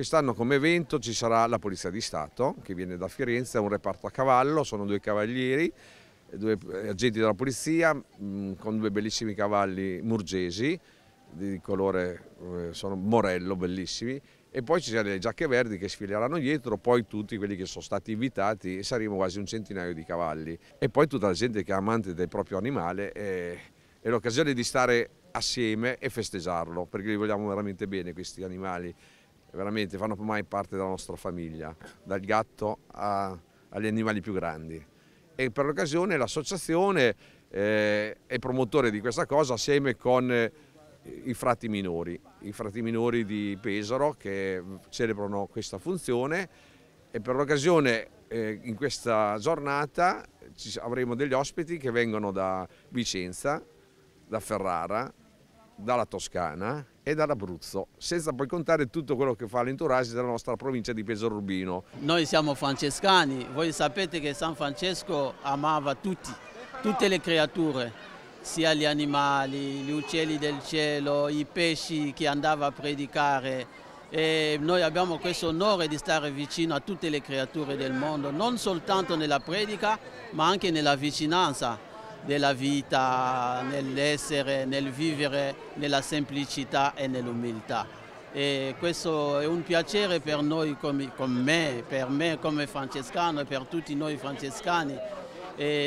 Quest'anno come evento ci sarà la Polizia di Stato che viene da Firenze, un reparto a cavallo, sono due cavalieri, due agenti della polizia mm, con due bellissimi cavalli murgesi di colore, eh, sono morello, bellissimi e poi ci saranno le giacche verdi che sfileranno dietro, poi tutti quelli che sono stati invitati e saremo quasi un centinaio di cavalli. E poi tutta la gente che è amante del proprio animale è, è l'occasione di stare assieme e festeggiarlo perché li vogliamo veramente bene questi animali, veramente fanno ormai parte della nostra famiglia, dal gatto a, agli animali più grandi. E per l'occasione l'associazione eh, è promotore di questa cosa assieme con eh, i frati minori, i frati minori di Pesaro che celebrano questa funzione e per l'occasione eh, in questa giornata avremo degli ospiti che vengono da Vicenza, da Ferrara, dalla Toscana e dall'Abruzzo, senza poi contare tutto quello che fa l'entourage della nostra provincia di Pesaro Urbino. Noi siamo francescani, voi sapete che San Francesco amava tutti, tutte le creature, sia gli animali, gli uccelli del cielo, i pesci che andava a predicare e noi abbiamo questo onore di stare vicino a tutte le creature del mondo, non soltanto nella predica ma anche nella vicinanza della vita, nell'essere, nel vivere, nella semplicità e nell'umiltà. E questo è un piacere per noi, come, come me, per me come francescano e per tutti noi francescani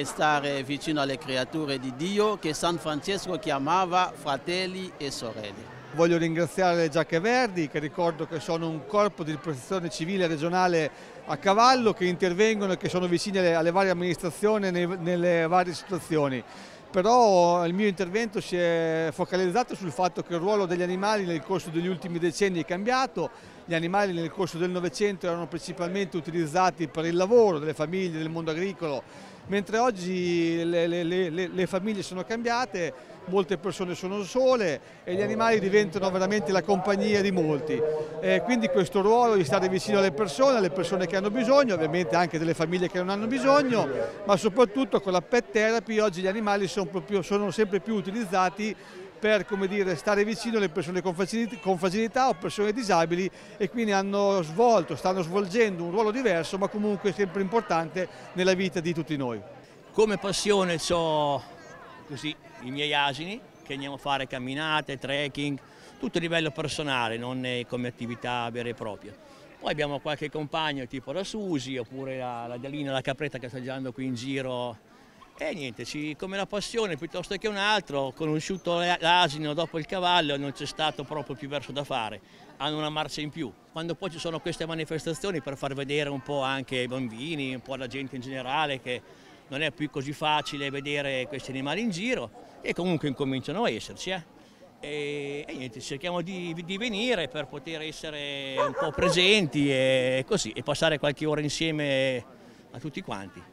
stare vicino alle creature di Dio che San Francesco chiamava fratelli e sorelle. Voglio ringraziare le Giacche Verdi che ricordo che sono un corpo di protezione civile regionale a cavallo che intervengono e che sono vicini alle, alle varie amministrazioni nelle varie situazioni. Però il mio intervento si è focalizzato sul fatto che il ruolo degli animali nel corso degli ultimi decenni è cambiato, gli animali nel corso del Novecento erano principalmente utilizzati per il lavoro delle famiglie, del mondo agricolo, mentre oggi le, le, le, le famiglie sono cambiate, molte persone sono sole e gli animali diventano veramente la compagnia di molti. E quindi questo ruolo di stare vicino alle persone, alle persone che hanno bisogno, ovviamente anche delle famiglie che non hanno bisogno, ma soprattutto con la pet therapy oggi gli animali sono, proprio, sono sempre più utilizzati per dire, stare vicino alle persone con facilità, con facilità, o persone disabili e quindi hanno svolto, stanno svolgendo un ruolo diverso ma comunque sempre importante nella vita di tutti noi. Come passione ho così i miei asini che andiamo a fare camminate, trekking, tutto a livello personale, non come attività vera e propria. Poi abbiamo qualche compagno tipo la Susi oppure la, la Dalina, la Capretta che sta girando qui in giro e niente, ci, come la passione piuttosto che un altro, ho conosciuto l'asino dopo il cavallo, non c'è stato proprio più verso da fare, hanno una marcia in più. Quando poi ci sono queste manifestazioni per far vedere un po' anche ai bambini, un po' alla gente in generale che non è più così facile vedere questi animali in giro e comunque incominciano a esserci. Eh? E, e, niente, cerchiamo di, di, venire per poter essere un po' presenti e così e passare qualche ora insieme a tutti quanti.